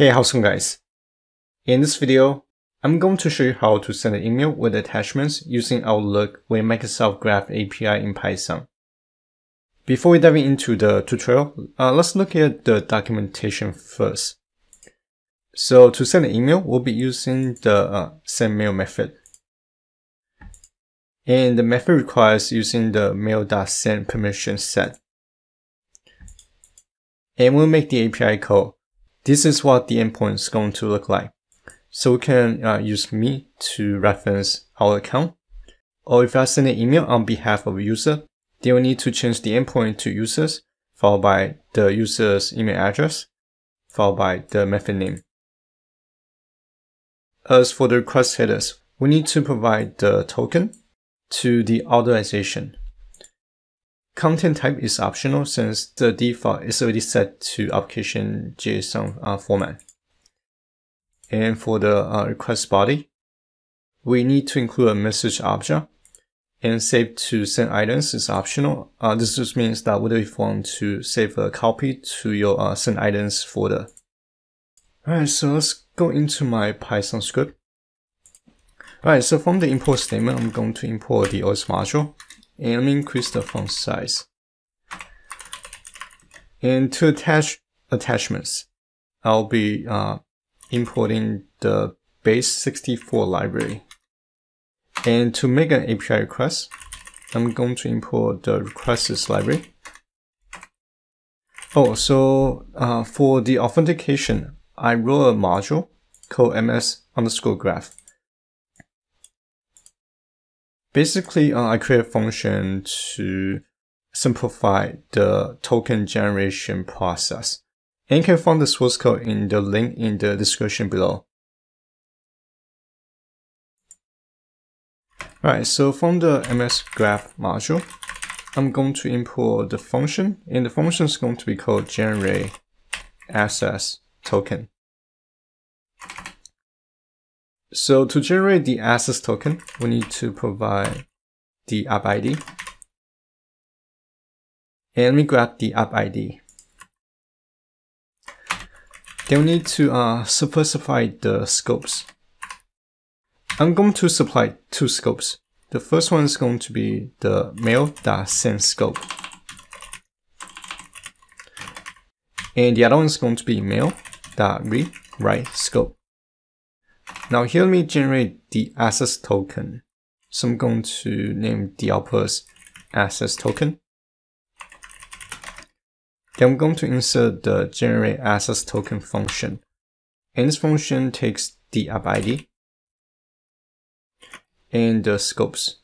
Hey, how's it going guys? In this video, I'm going to show you how to send an email with attachments using Outlook with Microsoft Graph API in Python. Before we dive into the tutorial, uh, let's look at the documentation first. So to send an email, we'll be using the uh, send mail method. And the method requires using the mail.send permission set. And we'll make the API call this is what the endpoint is going to look like. So we can uh, use me to reference our account. Or if I send an email on behalf of a user, they will need to change the endpoint to users, followed by the user's email address, followed by the method name. As for the request headers, we need to provide the token to the authorization. Content type is optional since the default is already set to application JSON uh, format. And for the uh, request body, we need to include a message object and save to send items is optional. Uh, this just means that whether you want to save a copy to your uh, send items folder. Alright, so let's go into my Python script. Alright, so from the import statement, I'm going to import the OS module and let me increase the font size. And to attach attachments, I'll be uh, importing the base64 library. And to make an API request, I'm going to import the requests library. Oh, so uh, for the authentication, I wrote a module called ms underscore graph. Basically, uh, I create a function to simplify the token generation process. And you can find the source code in the link in the description below. Alright, so from the MS Graph module, I'm going to import the function, and the function is going to be called generate access token. So to generate the access token, we need to provide the app ID. And we grab the app ID. Then we need to uh, specify the scopes. I'm going to supply two scopes. The first one is going to be the mail.send scope. And the other one is going to be mail.read write scope. Now here let me generate the access token. So I'm going to name the output access token. Then I'm going to insert the generate access token function. And this function takes the app ID and the scopes.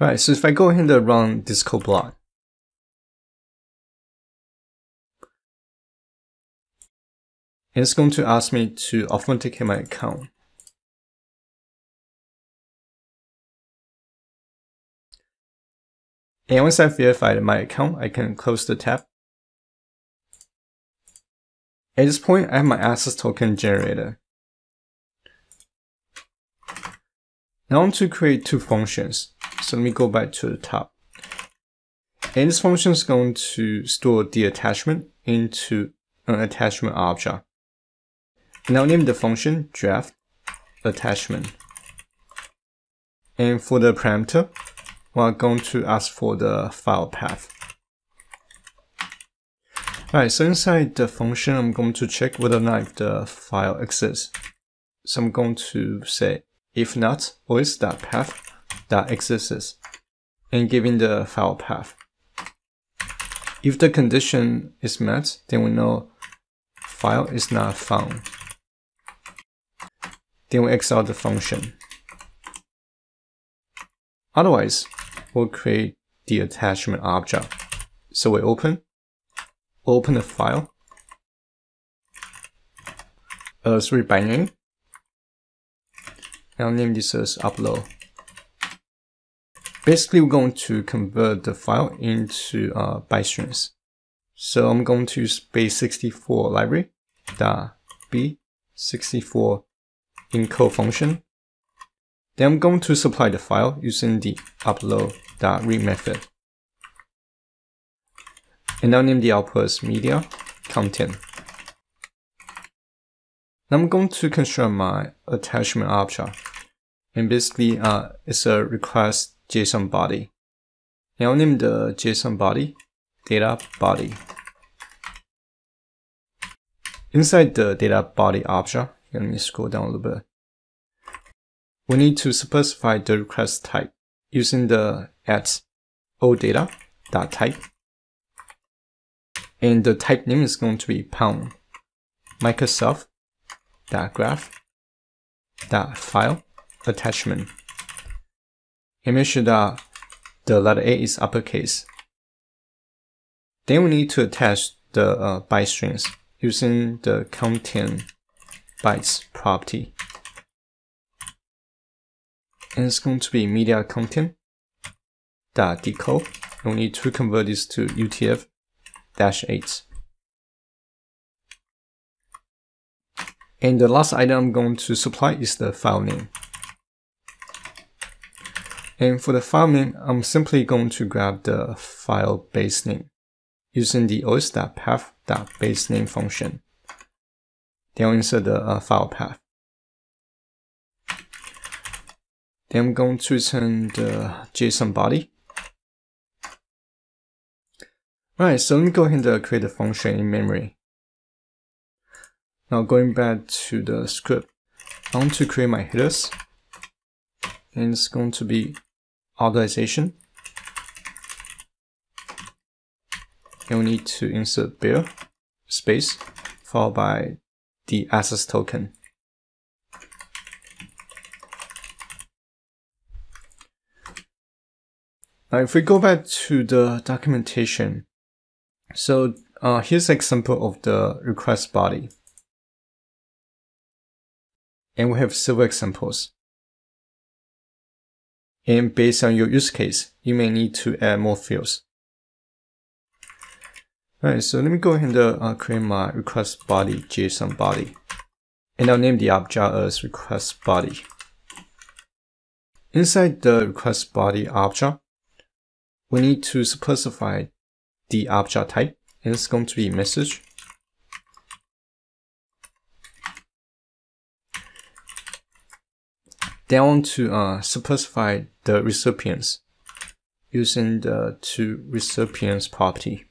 Alright, so if I go ahead and run this code block, it's going to ask me to authenticate my account. And once I've verified my account, I can close the tab. At this point, I have my access token generator. Now I want to create two functions. So let me go back to the top. And this function is going to store the attachment into an attachment object. Now name the function draft attachment. And for the parameter, we're going to ask for the file path. Alright, so inside the function, I'm going to check whether or not the file exists. So I'm going to say if not, is that path that exists, and giving the file path. If the condition is met, then we know file is not found. Then we'll exit the function. Otherwise, we'll create the attachment object. So we open, open the file as read binary. I'll name this as upload. Basically, we're going to convert the file into uh, byte strings. So I'm going to use base64 library dot b64 encode function. Then I'm going to supply the file using the upload.read method. And I'll name the output as media content. Now I'm going to construct my attachment object. And basically, uh, it's a request JSON body. And I'll name the JSON body data body. Inside the data body object, let me scroll down a little bit. We need to specify the request type using the at odata dot type. And the type name is going to be pound Microsoft dot graph dot file attachment. And make sure that the letter A is uppercase. Then we need to attach the uh, byte strings using the content bytes property. And it's going to be media content dot decode. We need to convert this to UTF dash 8. And the last item I'm going to supply is the file name. And for the file name, I'm simply going to grab the file base name using the os.path.base name function. Then I'll insert the uh, file path. Then I'm going to return the JSON body. Alright, so let me go ahead and create a function in memory. Now going back to the script, I want to create my headers. And it's going to be authorization. And we need to insert bearer space followed by the access token. Now if we go back to the documentation, so uh, here's an example of the request body. And we have several examples. And based on your use case, you may need to add more fields. Alright, so let me go ahead and uh, create my request body JSON body. And I'll name the object as request body. Inside the request body object, we need to specify the object type. And it's going to be message. Then I want to uh, specify the recipients using the to recipients property.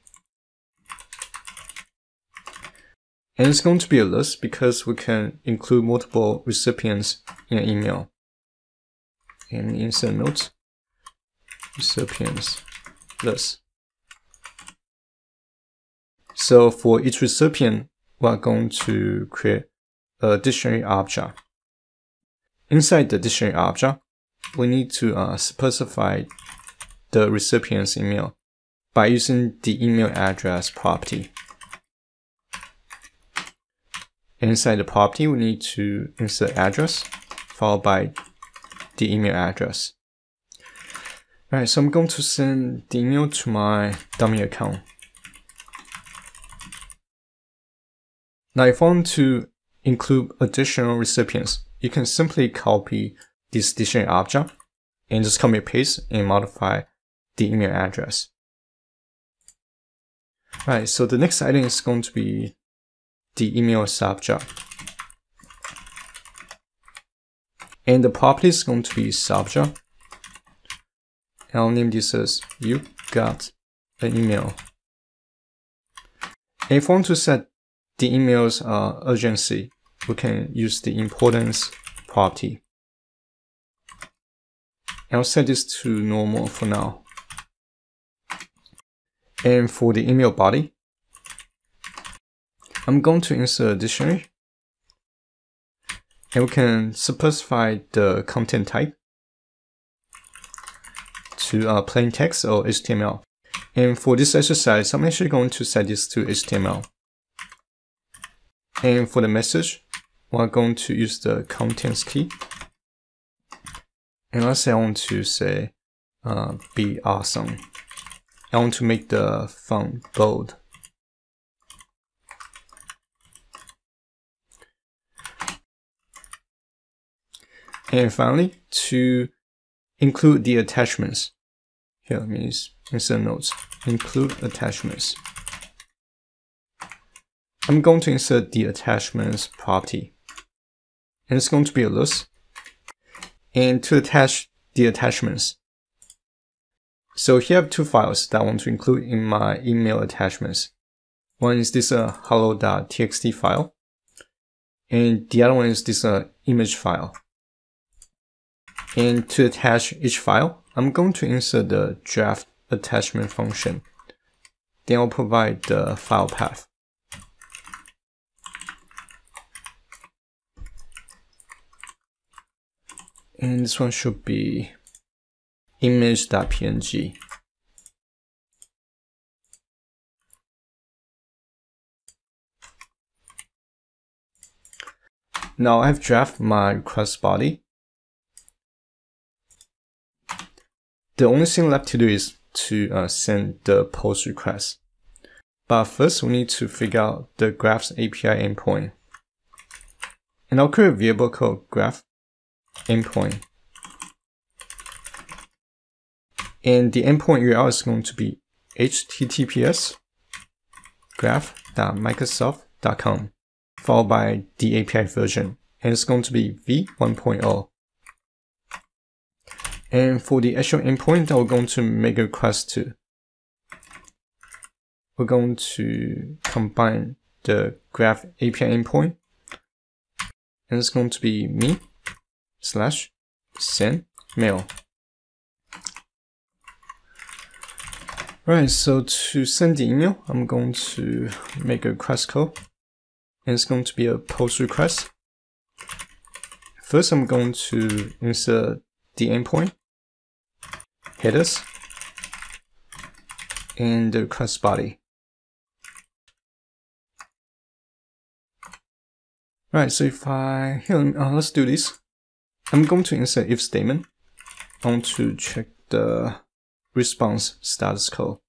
And it's going to be a list because we can include multiple recipients in an email. And insert notes, recipients list. So for each recipient, we're going to create a dictionary object. Inside the dictionary object, we need to uh, specify the recipient's email by using the email address property. Inside the property, we need to insert address followed by the email address. Alright, so I'm going to send the email to my dummy account. Now if I want to include additional recipients, you can simply copy this dictionary object and just copy and paste and modify the email address. Alright, so the next item is going to be the email subject. And the property is going to be subject. I'll name this as you got an email. If I want to set the email's uh, urgency, we can use the importance property. I'll set this to normal for now. And for the email body, I'm going to insert a dictionary. And we can specify the content type to uh, plain text or HTML. And for this exercise, I'm actually going to set this to HTML. And for the message, we're going to use the contents key. And let's say I want to say, uh, be awesome. I want to make the font bold. And finally, to include the attachments. Here, let me insert notes. Include attachments. I'm going to insert the attachments property. And it's going to be a list. And to attach the attachments. So here I have two files that I want to include in my email attachments. One is this uh, hello.txt file. And the other one is this uh, image file. And to attach each file, I'm going to insert the draft attachment function. Then I'll provide the file path. And this one should be image.png. Now I've drafted my request body. The only thing left to do is to uh, send the post request. But first we need to figure out the graph's API endpoint. And I'll create a variable called graph endpoint. And the endpoint URL is going to be https graph.microsoft.com followed by the API version. And it's going to be v1.0. And for the actual endpoint we're going to make a request to, we're going to combine the graph API endpoint and it's going to be me slash send mail. Right, so to send the email, I'm going to make a request code and it's going to be a post request. First, I'm going to insert the endpoint, headers, and the request body. Right, so if I, here, uh, let's do this. I'm going to insert if statement. I want to check the response status code.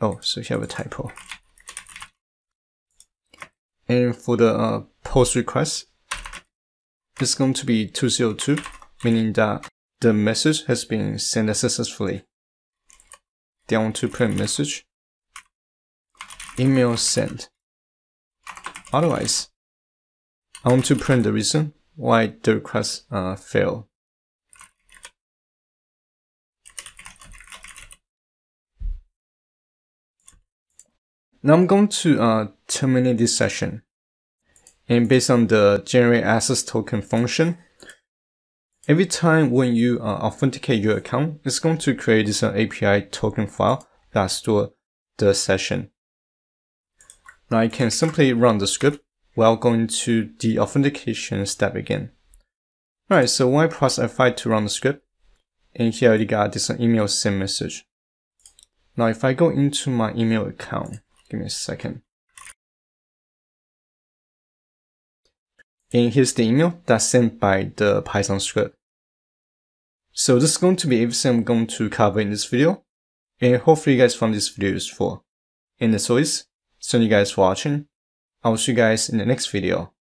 Oh, so you have a typo. And for the uh, post request, it's going to be 202, meaning that the message has been sent successfully. Want to print message, email sent. Otherwise, I want to print the reason why the request uh, failed. Now I'm going to uh, terminate this session. And based on the generate access token function, every time when you uh, authenticate your account, it's going to create this uh, API token file that store the session. Now I can simply run the script while going to the authentication step again. Alright, so when I press F5 to run the script, and here I already got this email send message. Now if I go into my email account, Give me a second. And here's the email that's sent by the Python script. So this is going to be everything I'm going to cover in this video. And hopefully you guys found this video useful. And as always, thank you guys for watching. I will see you guys in the next video.